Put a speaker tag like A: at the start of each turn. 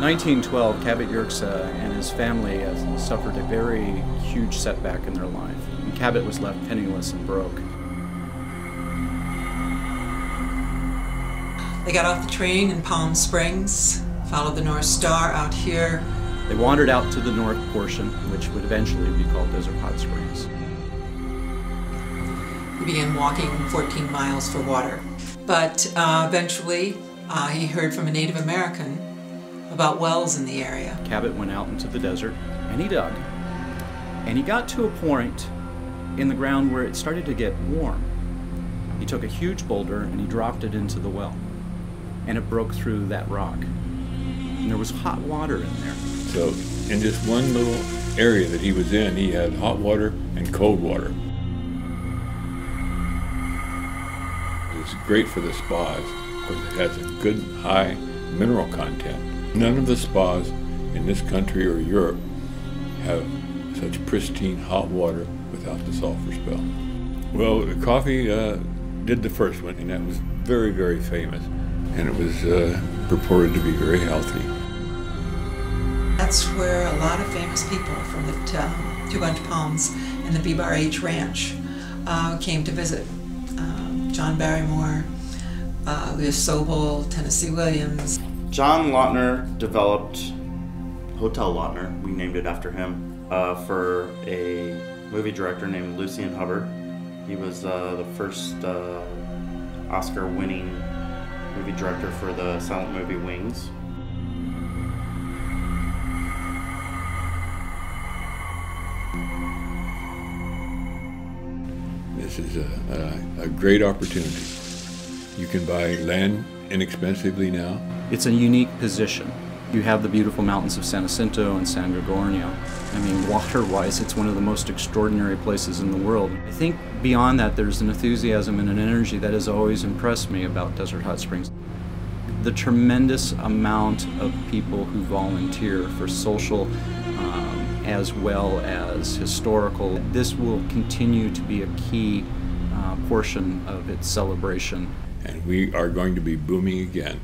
A: 1912, Cabot Yerxa and his family uh, suffered a very huge setback in their life. And Cabot was left penniless and broke.
B: They got off the train in Palm Springs, followed the North Star out here.
A: They wandered out to the north portion, which would eventually be called Desert Hot Springs.
B: He began walking 14 miles for water. But uh, eventually, uh, he heard from a Native American about wells in the area.
A: Cabot went out into the desert and he dug. And he got to a point in the ground where it started to get warm. He took a huge boulder and he dropped it into the well. And it broke through that rock. And there was hot water in there.
C: So, in just one little area that he was in, he had hot water and cold water. It's great for the spas because it has a good high mineral content. None of the spas in this country or Europe have such pristine hot water without the sulfur smell. Well, the coffee uh, did the first one, and that was very, very famous, and it was uh, purported to be very healthy.
B: That's where a lot of famous people from the uh, Two Bunch Palms and the B-Bar H Ranch uh, came to visit. Um, John Barrymore, uh, Leah Sobel, Tennessee Williams.
D: John Lautner developed Hotel Lautner, we named it after him, uh, for a movie director named Lucien Hubbard. He was uh, the first uh, Oscar winning movie director for the silent movie Wings.
C: This is a, a, a great opportunity. You can buy land inexpensively now.
A: It's a unique position. You have the beautiful mountains of San Jacinto and San Gorgonio. I mean, water-wise, it's one of the most extraordinary places in the world. I think beyond that, there's an enthusiasm and an energy that has always impressed me about Desert Hot Springs. The tremendous amount of people who volunteer for social um, as well as historical. This will continue to be a key uh, portion of its celebration
C: And we are going to be booming again.